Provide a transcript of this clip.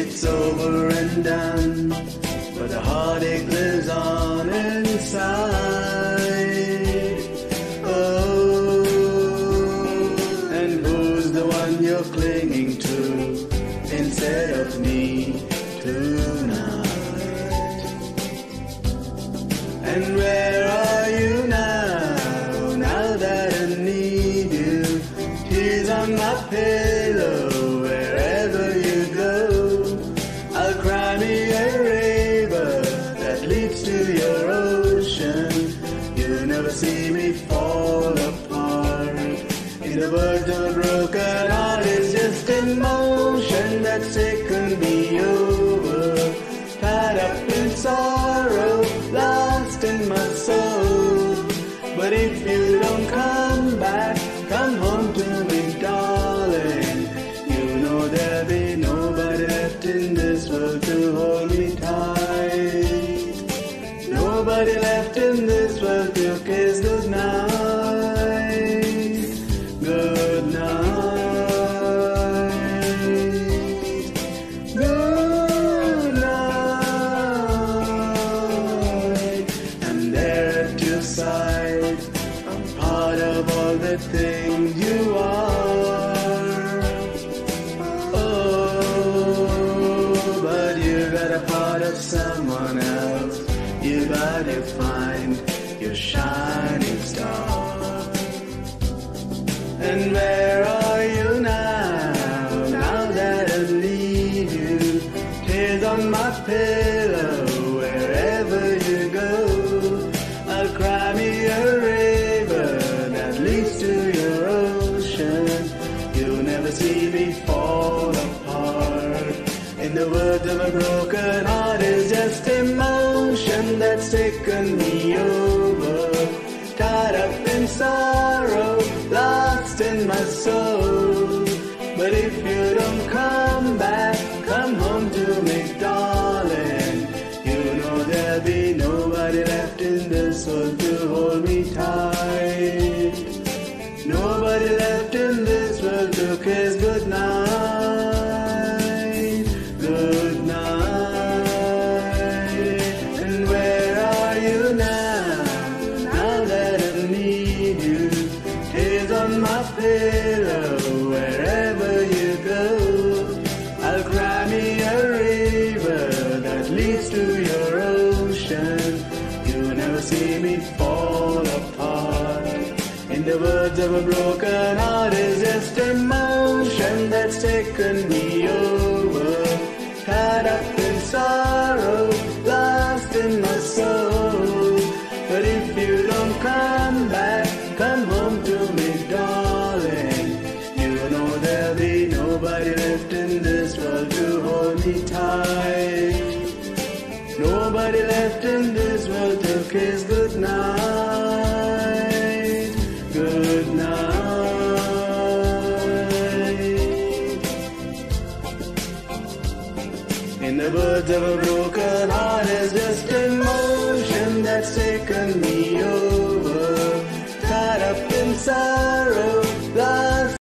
it's over and done, but the heartache lives on inside. Oh, and who's the one you're clinging to instead of me tonight? And where are you now? Now that I need you, tears on my pillow the words of a broken heart is just emotion that's taken be over. Tied up in someone else. You gotta find your shining star. And where that's taken me over. Tied up in sorrow, lost in my soul. But if you don't come back, come home to me, darling. You know there'll be nobody left in this world to hold me tight. Nobody You'll see me fall apart. In the words of a broken heart is just emotion that's taken me over. Tied up in sorrow, lost in my soul. But if you don't come back, come home to me, darling. You know there'll be nobody left in this world to hold me tight. Nobody left in this world to kiss. Good night. In the words of a broken heart is just emotion that's taken